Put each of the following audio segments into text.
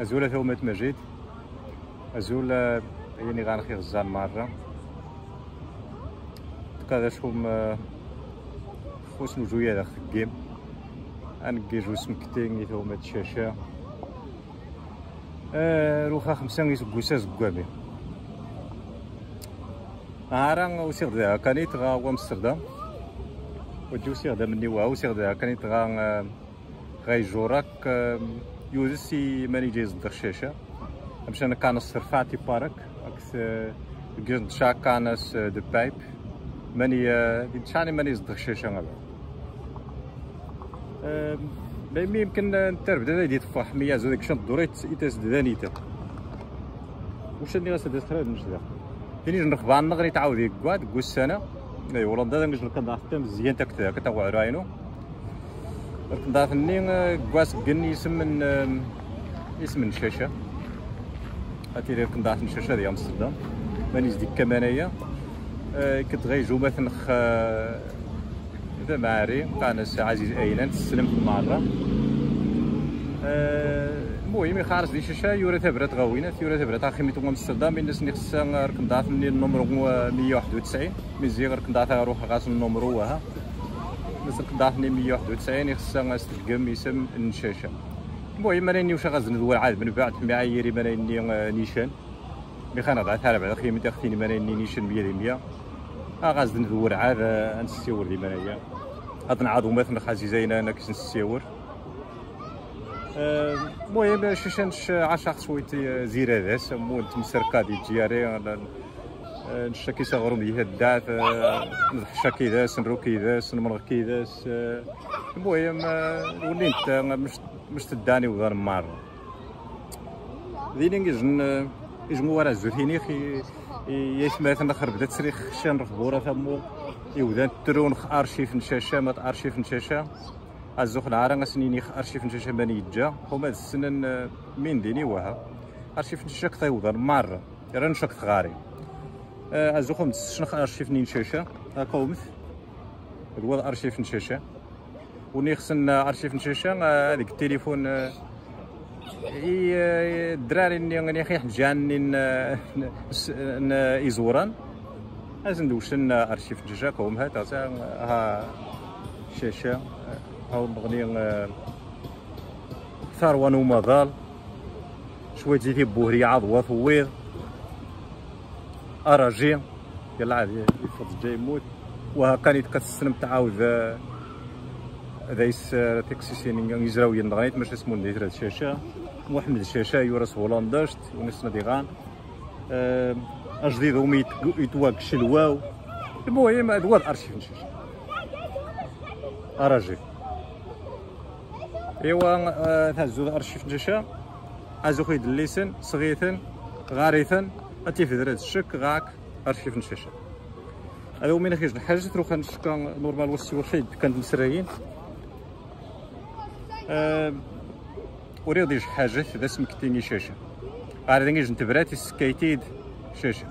أزولة ثومة مجيد. أزولة يعني غانخي غزان مرة. تقادر شكم خوس نجوية داخل الجيم أنقي جو سمكتين ثومة شاشة. أه روخا خمسة يسقوسا زقوامي هاران وسيغ دا كانيت غا وامستردام وجو سيغ دا. مني واو. دا كانيت غا غاي جوراك يوزسي ماني جايز الشاشة. باش أنا كان الصرفاتي بارك أكس جند شا كانس دو بايب. ماني دي تشاني ماني زدخ الشاشة غابا بيمي يمكن نترب دا دي تفاح ميا زودك شنط دوريت ايتاس دانيتا وش اللي غاسا دي خراد نجدا فيني نخبان نغني تعاود يقعد قو السنة إي ولندا نجد نكون مزيان تاك كتاوع راينو ضافني كواس قني اسم من اسم من شاشة. هاتي لي كنت ضاعت من شاشة ديال أمستردام. مانيز ديك كمانية كنت غيجو مثلا خ إذا معاري قانس عزيز أيلان تسلم المعرة. المهم خارج دي شاشة يورا تبرات غوينة يورا تبرات أخي تو أمستردام. من الناس اللي خصها ركن ضاعت من النمرو 191 مزيان ركن ضاعت روح غاس النمرو وها. مثل قدافني 191 خصها استلقم اسم النشاشة المهم أنا وش غازن ذو عاد من بعد معاييري ماني نيشان. مي خانا ضعت على بعد خيمة تختيني ماني نيشان 100 100 غازن ذو عاد نسيور دي مانيا هاد نعاضو مثلا خازي زينا أنا كش نسيور. المهم شاشنش عشاق شويتي زير هذا مو تمسركا دي جياري نشكي صغرهم دي هدات نضحشا كيداس نرو كيداس نمرغ كيداس المهم وليت مش مش تداني وغير مار. ذيني نجن يجمو ورا زوثيني خي يسمى نخرب بدات تسريخ شان رخبورة ثمو. يوذان ترون خ أرشيف نشاشة مات أرشيف نشاشة. الزوخ العارة غسنيني خ أرشيف نشاشة ماني يجا هما السنن مين ديني وها. أرشيف نشاشة كثيوضا مار. يرى نشك ثغاري. ازوخم تسشنخ أرشيف نين شاشة؟ قومث الوضع أرشيف نشاشة وني خصن أرشيف نشاشة هذيك التليفون الدراري اللي خيح جان يزوران ازن دوشن أرشيف نشاشة قوم هات ها شاشة. هاو نغني ثروة ومظال شوية زيتي بوهري عضوة ثويض أراجي. يلا عاد يفض جاي يموت. وهكا يتكسن تعاود ذايس تكسيسين يزراو ينغايت ماشي اسمو ندير هاد الشاشة. محمد الشاشة يورس هولنداشت ونسنا ديغان أجديد هما يتواق شلواو المهم هاد هو الأرشيف الشاشة. أراجي. إيوا تهزو الارشيف الشاشة. ازو خيد الليسن صغيثن غاريثن أتي في درات الشك غاك ارشيف نشاشة هذا هو من خيج الحاجة تروح نشكا نورمال وسي وحيد كانت مسريين. أه وريض يج حاجة ذا سمكتيني شاشة عاد نجي نتبراتي سكيتيد شاشة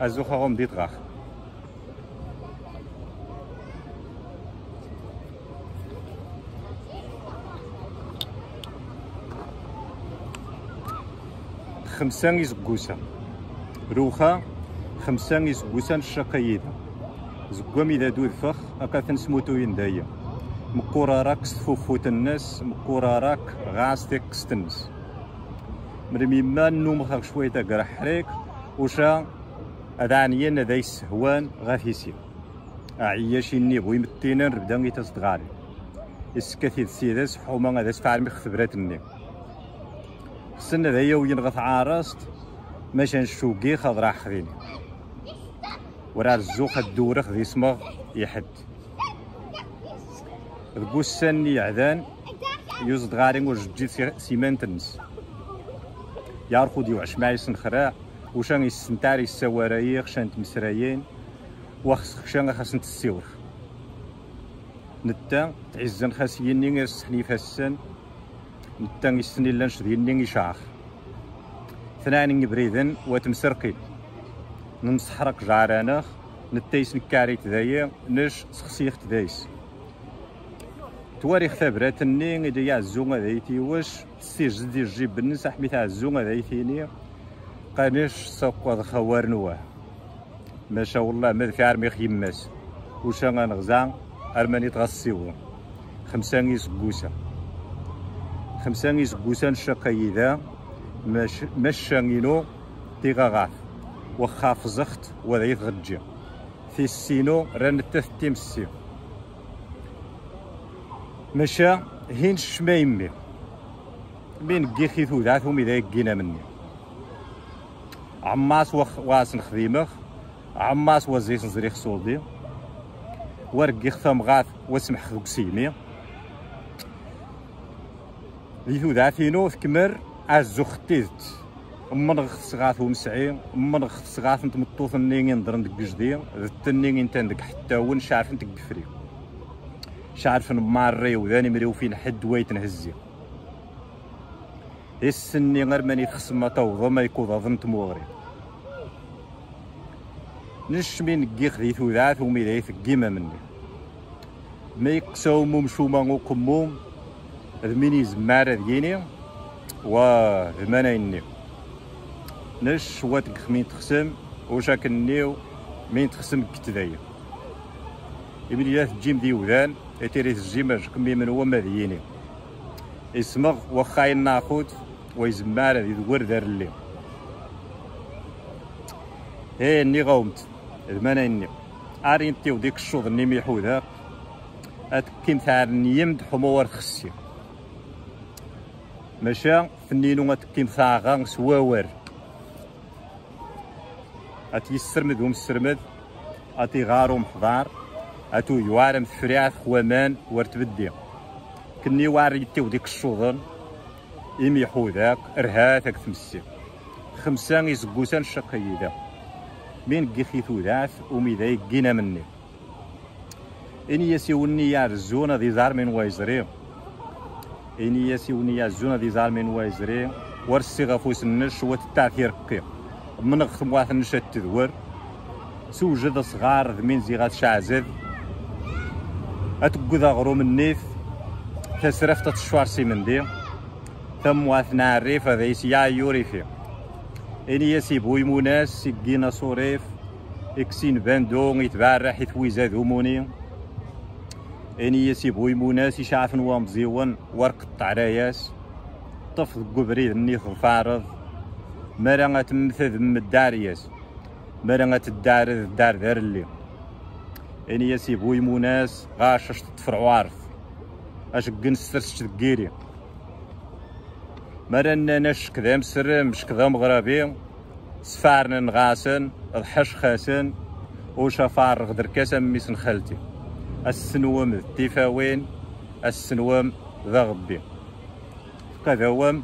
ازوخا غوم ديت غاخ خمسة يزقوسا روخا خمسة يسقوسان الشقيدة. زقوام إذا دود فخ أكا تنسموتو يندايا مكورا راك ستفوفوت الناس مكورا راك غاس تكست الناس مرمي ما نوم خاك شوية تقرا حريك وشا أدعنيين ذا السهوان غافيسي أعياشي ني بوي متينان ربدا يتصدغاري السكاثي السيداس حوما غادا سفعل مخثبرات الني سنة ذا يوين غث عارست ماشي نشوقي خضرا حخذيني ورا الزوخ الدورخ ذي سمغ يحد. البوسان يعذان يوزد غارين وجديت سيمان تنس. يارخو ديو عشماعي سنخراع وشان يسنتاري السوارايي خشان تمسرايين وخص خشان خاص نتسيور نتا تعزن خاسيين غير سحنيف هسان نتا يسني لانش ديالني يشعخ ثنان بريدن وتمسرقين نمسحرق جعرانخ نتايس نكاري تدايا نش سخسيخ تدايس تواريخ ثابرات النين إذا يعزو غادي واش سي جدي جيب الناس حمي تعزو غادي ثيني قانيش سوق خوار نواه. ما شاء الله ما في عرمي خيماس وشا غنغزا أرماني تغسيو خمسة غيس قوسا خمسة غيس قوسا نشاقا مش مش غينو تيغاغاث وخاف زخت وذا غجي في السينو ران التثتيم السيو مشا هين الشمايمي بين كيخي ثوذاتهم إذا يقينا مني. عماس وخ واس نخديمخ عماس وزيس نزريخ صولدي ورقي خثم غاث واسمح ذوك سيمي. ليثو ذاتينو تكمر عزو ختيت من غخص غاث ومسعي من غخص غاث نتمطوث النين ندرن دك جدي ذت النين تندك حتى ون شعرف نتك فري شعرف نماري وذاني مريو فين حد ويت نهزي. السني غير ماني تخصم توضى ما يكون ظن تموغري نش من قيخ ذي ثوذات ومي ذي ثقيمة مني. ما يقسو موم شوما وكموم ذميني زمارة ذيني. وذمانا يني نش واتك خمين تخسم وشاك النيو مين تخسم كتذايا إمنيات جيم دي وذان اتيريت الجيماج كمي من هو مذييني إسمغ وخاين ناخوت ويزمار ذي ذور ذر اللي. هي اني غومت المانا اني ارين تيو ديك الشوط اني ميحو ذا اتكيم ثار نيمد حمور خسي. ماشا فنينو اتكيم ثاغا سواور اتي السرمد وم السرمد اتي غارو محضار اتو يوارم فريات خوامان ورتبدي كني واري تيو ديك الشوطن إمي حوذاك إرهاثك تمسي خمسة يزقوسان الشقي ذا من قيخي ثوذاث ومي ذا يقينا مني إني يسيوني يارزونا ذي زار من ويزري إني يسيوني يارزونا ذي زار من ويزري ورسي غفوس النش وتتاثير قي من غثم واث النش التذور سوجد صغار ذمين زيغات شعزذ أتقو ذا غروم النيث تسرفت تشوار سيمندي ثم واثنا الريف هذا يا يوريفي إني يسي بوي موناس سيكينا صوريف. إكسين باندو يتبارح يثوي ذوموني إني يسي بوي موناس يشعف نوام زيون ورق الطعراياس طف قبريد النيخ فارض. مرا غتمثل ذم الدارياس. مرا غتدار الدار دار اللي. إني يسي بوي موناس غاشش تطفر عارف أش كنسترس تدقيري مرنا نش كذا مسرم مش كذا مغربي. سفارنا نغاسن الحش خاسن. وشفار غدر كاسا ميسن خالتي. السنوم التفاوين السنوم ذا غبي. كذا